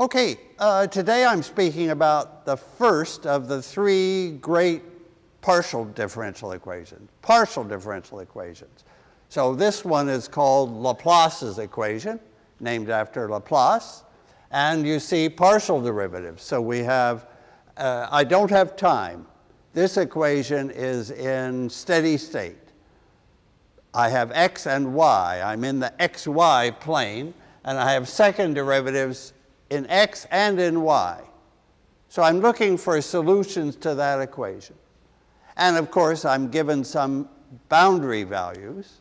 Okay, uh, today I'm speaking about the first of the three great partial differential equations, partial differential equations. So this one is called Laplace's equation, named after Laplace. And you see partial derivatives. So we have, uh, I don't have time. This equation is in steady state. I have x and y. I'm in the xy plane, and I have second derivatives in x and in y. So I'm looking for solutions to that equation. And of course, I'm given some boundary values.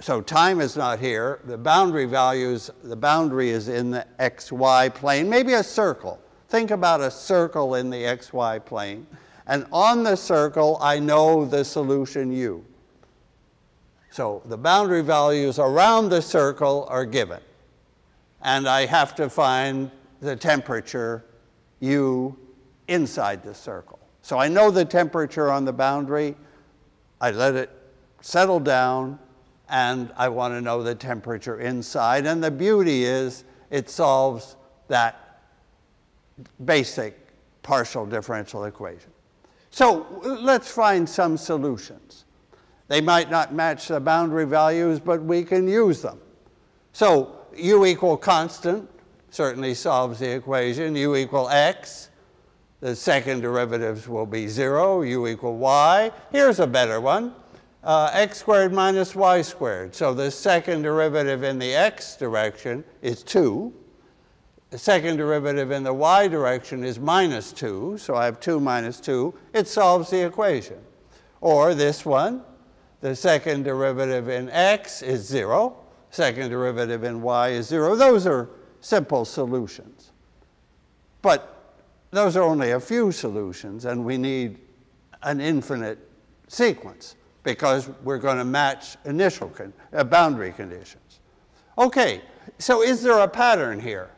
So time is not here. The boundary values, the boundary is in the xy plane, maybe a circle. Think about a circle in the xy plane. And on the circle, I know the solution u. So the boundary values around the circle are given and I have to find the temperature U inside the circle. So I know the temperature on the boundary, I let it settle down, and I want to know the temperature inside. And the beauty is it solves that basic partial differential equation. So let's find some solutions. They might not match the boundary values, but we can use them. So u equal constant certainly solves the equation. u equal x, the second derivatives will be 0. u equal y. Here's a better one. Uh, x squared minus y squared. So the second derivative in the x direction is 2. The second derivative in the y direction is minus 2. So I have 2 minus 2. It solves the equation. Or this one, the second derivative in x is 0 second derivative in y is 0. Those are simple solutions. But those are only a few solutions, and we need an infinite sequence because we're going to match initial con uh, boundary conditions. Okay, so is there a pattern here?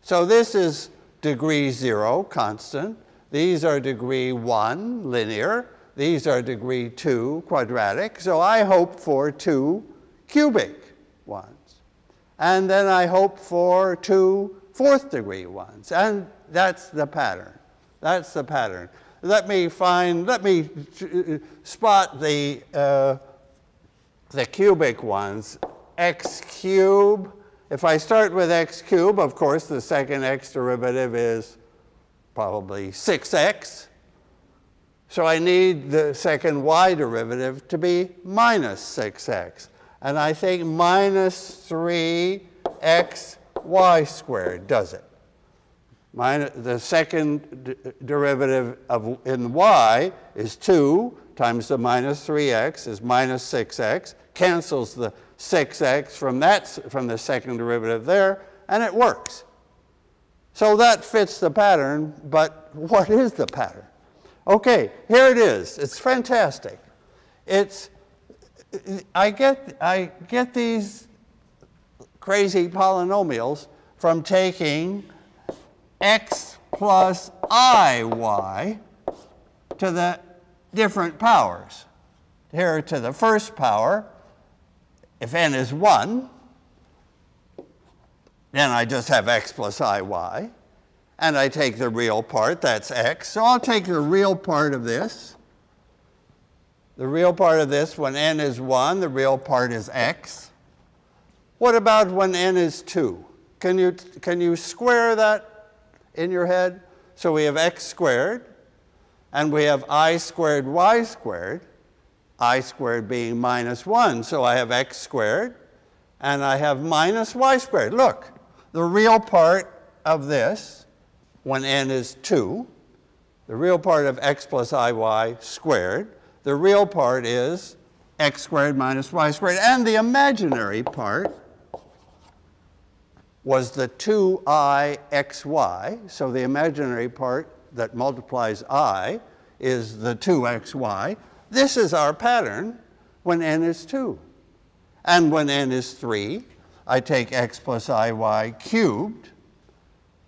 So this is degree 0, constant. These are degree 1, linear. These are degree 2, quadratic. So I hope for 2 cubic. And then I hope for two fourth degree ones. And that's the pattern. That's the pattern. Let me find, let me spot the, uh, the cubic ones. x cubed. If I start with x cubed, of course, the second x derivative is probably 6x. So I need the second y derivative to be minus 6x and I think minus 3xy squared does it. Minus, the second derivative of, in y is 2 times the minus 3x is minus 6x, cancels the 6x from, that, from the second derivative there, and it works. So that fits the pattern, but what is the pattern? Okay, here it is. It's fantastic. It's I get, I get these crazy polynomials from taking x plus iy to the different powers. Here to the first power, if n is 1, then I just have x plus iy. And I take the real part, that's x. So I'll take the real part of this the real part of this, when n is 1, the real part is x. What about when n is 2? Can you, can you square that in your head? So we have x squared, and we have i squared y squared, i squared being minus 1. So I have x squared, and I have minus y squared. Look, the real part of this, when n is 2, the real part of x plus iy squared, the real part is x squared minus y squared. And the imaginary part was the 2ixy. So the imaginary part that multiplies i is the 2xy. This is our pattern when n is 2. And when n is 3, I take x plus iy cubed,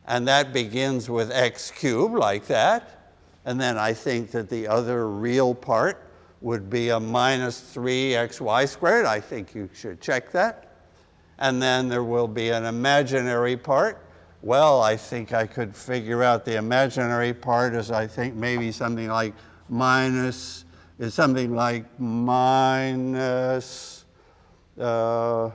and that begins with x cubed like that. And then I think that the other real part would be a minus 3xy squared. I think you should check that. And then there will be an imaginary part well, I think I could figure out the imaginary part as I think maybe something like minus, is something like minus, uh,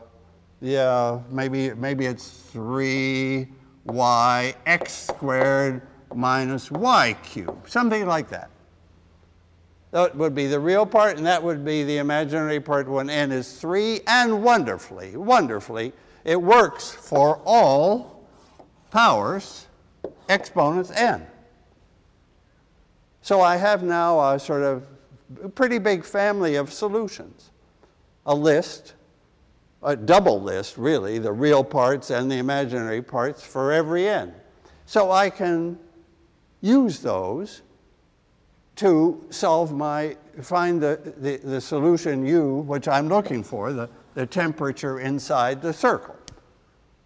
yeah, maybe, maybe it's 3y x squared minus y cubed, something like that. That would be the real part, and that would be the imaginary part when n is 3. And wonderfully, wonderfully, it works for all powers, exponents n. So I have now a sort of pretty big family of solutions. A list, a double list, really, the real parts and the imaginary parts for every n. So I can use those to solve my, find the, the, the, solution u, which I'm looking for, the, the temperature inside the circle.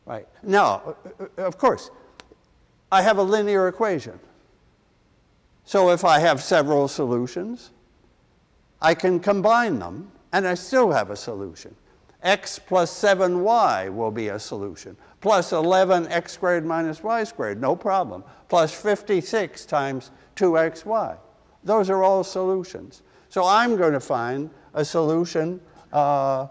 Right. Now, uh, uh, of course, I have a linear equation. So if I have several solutions, I can combine them, and I still have a solution. x plus 7y will be a solution. Plus 11x squared minus y squared, no problem. Plus 56 times 2xy. Those are all solutions. So I'm going to find a solution. Uh,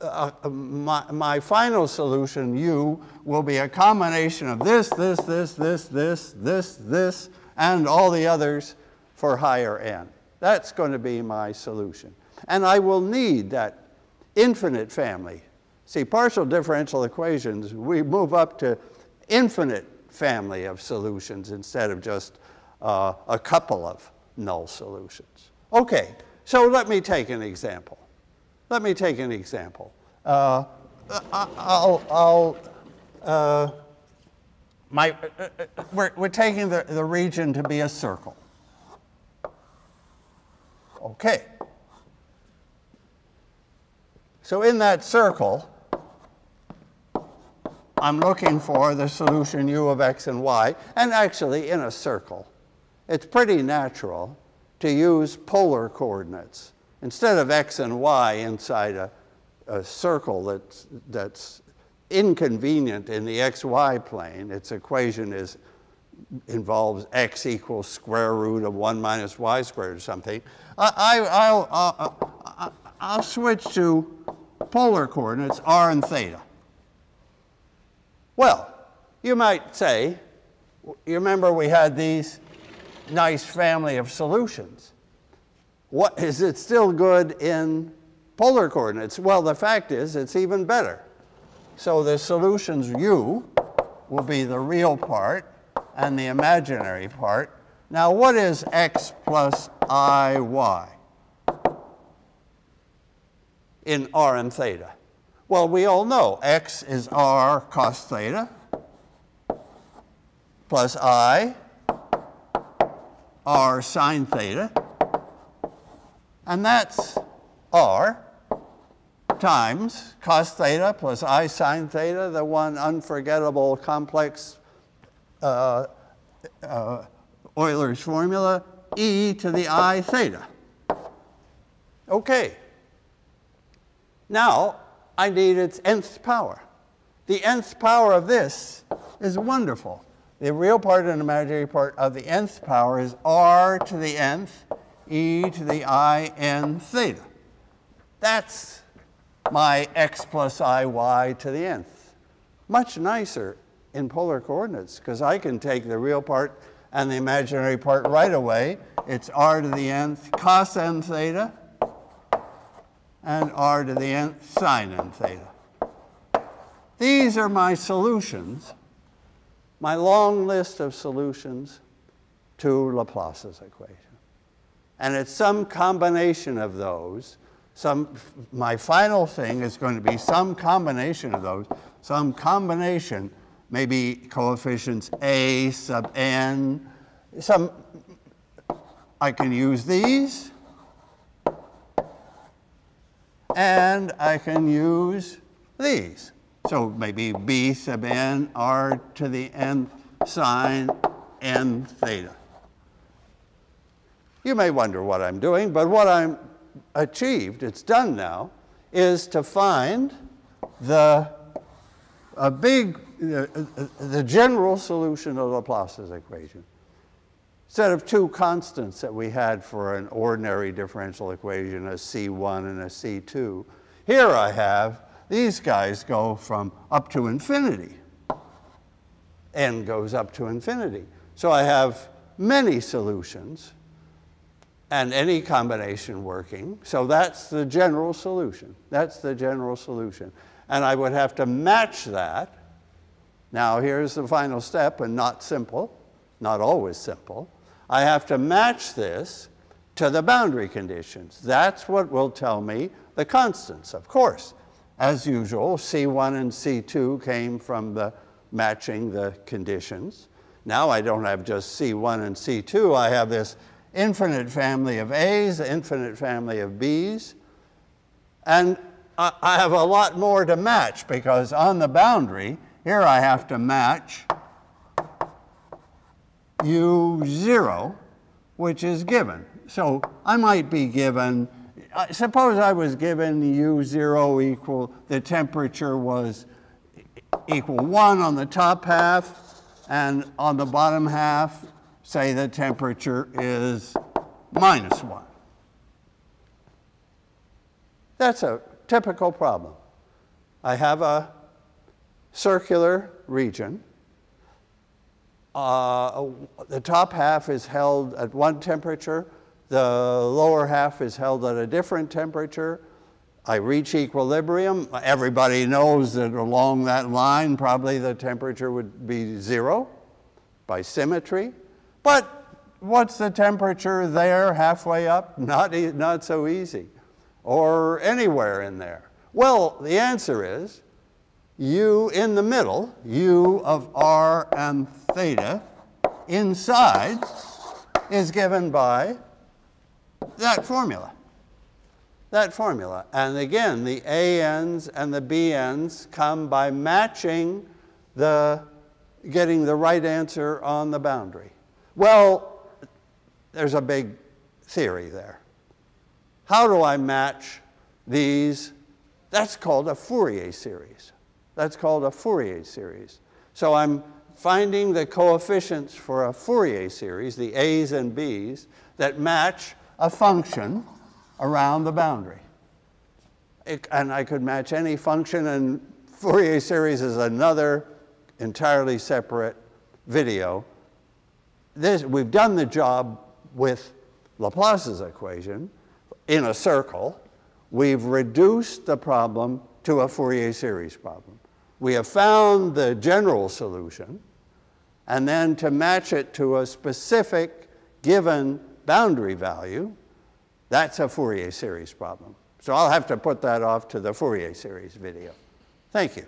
uh, uh, my, my final solution, u, will be a combination of this, this, this, this, this, this, this, and all the others for higher n. That's going to be my solution. And I will need that infinite family. See, partial differential equations, we move up to infinite family of solutions instead of just uh, a couple of null solutions. Okay, so let me take an example. Let me take an example. Uh, I'll, I'll uh, my, uh, uh, we're, we're taking the, the region to be a circle. Okay. So in that circle, I'm looking for the solution u of x and y, and actually in a circle it's pretty natural to use polar coordinates. Instead of x and y inside a, a circle that's, that's inconvenient in the xy plane, its equation is, involves x equals square root of 1 minus y squared or something, I, will I'll, I'll switch to polar coordinates r and theta. Well, you might say, you remember we had these nice family of solutions. What, is it still good in polar coordinates? Well, the fact is it's even better. So the solutions u will be the real part and the imaginary part. Now what is x plus iy in r and theta? Well, we all know x is r cos theta plus i r sine theta, and that's r times cos theta plus i sine theta, the one unforgettable complex uh, uh, Euler's formula, e to the i theta. Okay. Now, I need its nth power. The nth power of this is wonderful. The real part and imaginary part of the nth power is r to the nth e to the i n theta. That's my x plus i y to the nth. Much nicer in polar coordinates because I can take the real part and the imaginary part right away. It's r to the nth cos n theta and r to the nth sine n theta. These are my solutions my long list of solutions to Laplace's equation. And it's some combination of those. Some, my final thing is going to be some combination of those, some combination, maybe coefficients a sub n, some, I can use these, and I can use these. So maybe b sub n r to the n sine n theta. You may wonder what I'm doing, but what I'm achieved, it's done now, is to find the a big the, the general solution of Laplace's equation. Instead of two constants that we had for an ordinary differential equation, a C1 and a C2, here I have these guys go from up to infinity. n goes up to infinity. So I have many solutions and any combination working. So that's the general solution. That's the general solution. And I would have to match that. Now, here's the final step, and not simple, not always simple. I have to match this to the boundary conditions. That's what will tell me the constants, of course. As usual, C1 and C2 came from the matching the conditions. Now I don't have just C1 and C2, I have this infinite family of A's, infinite family of B's, and I have a lot more to match because on the boundary, here I have to match U0, which is given. So I might be given, suppose I was given U0 equal, the temperature was equal 1 on the top half, and on the bottom half, say the temperature is minus 1. That's a typical problem. I have a circular region. Uh, the top half is held at one temperature. The lower half is held at a different temperature. I reach equilibrium. Everybody knows that along that line, probably the temperature would be zero by symmetry. But what's the temperature there halfway up? Not, e not so easy. Or anywhere in there. Well, the answer is u in the middle, u of r and theta, inside is given by that formula. That formula. And again, the ANs and the BNs come by matching the, getting the right answer on the boundary. Well, there's a big theory there. How do I match these? That's called a Fourier series. That's called a Fourier series. So I'm finding the coefficients for a Fourier series, the A's and B's, that match a function around the boundary. It, and I could match any function, and Fourier series is another entirely separate video. This, we've done the job with Laplace's equation in a circle. We've reduced the problem to a Fourier series problem. We have found the general solution, and then to match it to a specific given boundary value, that's a Fourier series problem. So I'll have to put that off to the Fourier series video. Thank you.